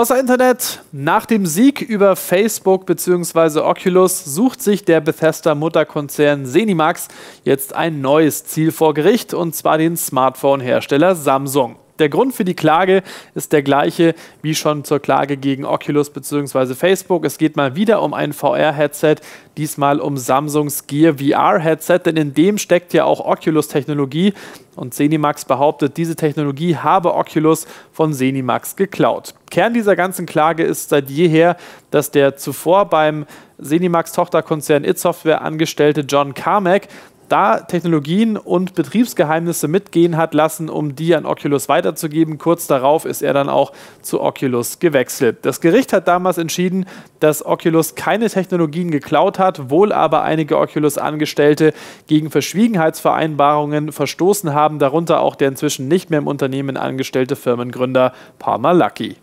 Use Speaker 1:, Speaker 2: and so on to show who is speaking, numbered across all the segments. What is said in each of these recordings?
Speaker 1: Außer Internet, nach dem Sieg über Facebook bzw. Oculus sucht sich der Bethesda-Mutterkonzern Zenimax jetzt ein neues Ziel vor Gericht, und zwar den Smartphone-Hersteller Samsung. Der Grund für die Klage ist der gleiche wie schon zur Klage gegen Oculus bzw. Facebook. Es geht mal wieder um ein VR-Headset, diesmal um Samsungs Gear VR-Headset, denn in dem steckt ja auch Oculus-Technologie. Und Zenimax behauptet, diese Technologie habe Oculus von Zenimax geklaut. Kern dieser ganzen Klage ist seit jeher, dass der zuvor beim Zenimax-Tochterkonzern It Software angestellte John Carmack da Technologien und Betriebsgeheimnisse mitgehen hat lassen, um die an Oculus weiterzugeben. Kurz darauf ist er dann auch zu Oculus gewechselt. Das Gericht hat damals entschieden, dass Oculus keine Technologien geklaut hat, wohl aber einige Oculus-Angestellte gegen Verschwiegenheitsvereinbarungen verstoßen haben, darunter auch der inzwischen nicht mehr im Unternehmen angestellte Firmengründer Palmer Lucky.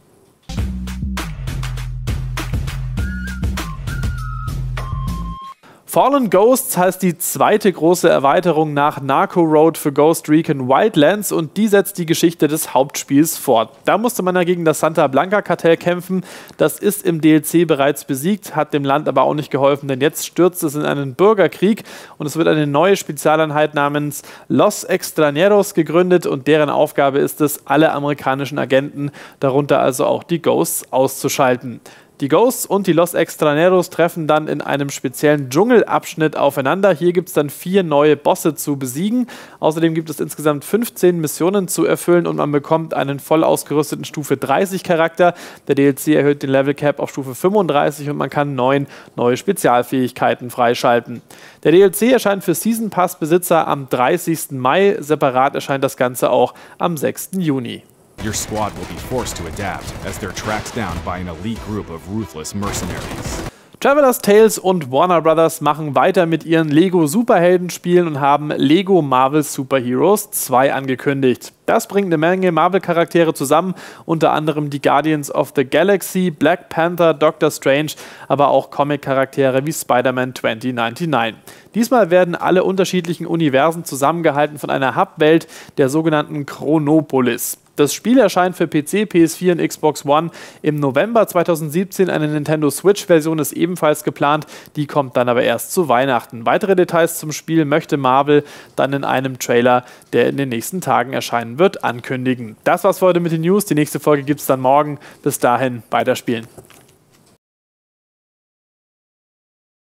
Speaker 1: Fallen Ghosts heißt die zweite große Erweiterung nach Narco Road für Ghost Recon Wildlands und die setzt die Geschichte des Hauptspiels fort. Da musste man ja gegen das Santa Blanca Kartell kämpfen. Das ist im DLC bereits besiegt, hat dem Land aber auch nicht geholfen, denn jetzt stürzt es in einen Bürgerkrieg und es wird eine neue Spezialeinheit namens Los Extraneros gegründet und deren Aufgabe ist es, alle amerikanischen Agenten, darunter also auch die Ghosts, auszuschalten. Die Ghosts und die Los Extraneros treffen dann in einem speziellen Dschungelabschnitt aufeinander. Hier gibt es dann vier neue Bosse zu besiegen. Außerdem gibt es insgesamt 15 Missionen zu erfüllen und man bekommt einen voll ausgerüsteten Stufe 30 Charakter. Der DLC erhöht den Level Cap auf Stufe 35 und man kann neun neue Spezialfähigkeiten freischalten. Der DLC erscheint für Season Pass Besitzer am 30. Mai. Separat erscheint das Ganze auch am 6. Juni. Your squad will be forced to adapt as they're tracked down by an elite group of ruthless mercenaries. Traveler's Tales und Warner Brothers machen weiter mit ihren Lego Superhelden-Spielen und haben Lego Marvel Superheroes 2 angekündigt. Das bringt eine Menge Marvel-Charaktere zusammen, unter anderem die Guardians of the Galaxy, Black Panther, Doctor Strange, aber auch Comic-Charaktere wie Spider-Man 2099. Diesmal werden alle unterschiedlichen Universen zusammengehalten von einer Hub-Welt, der sogenannten Chronopolis. Das Spiel erscheint für PC, PS4 und Xbox One im November 2017. Eine Nintendo Switch-Version ist ebenfalls geplant, die kommt dann aber erst zu Weihnachten. Weitere Details zum Spiel möchte Marvel dann in einem Trailer, der in den nächsten Tagen erscheinen wird, ankündigen. Das war's für heute mit den News. Die nächste Folge gibt es dann morgen. Bis dahin, weiterspielen.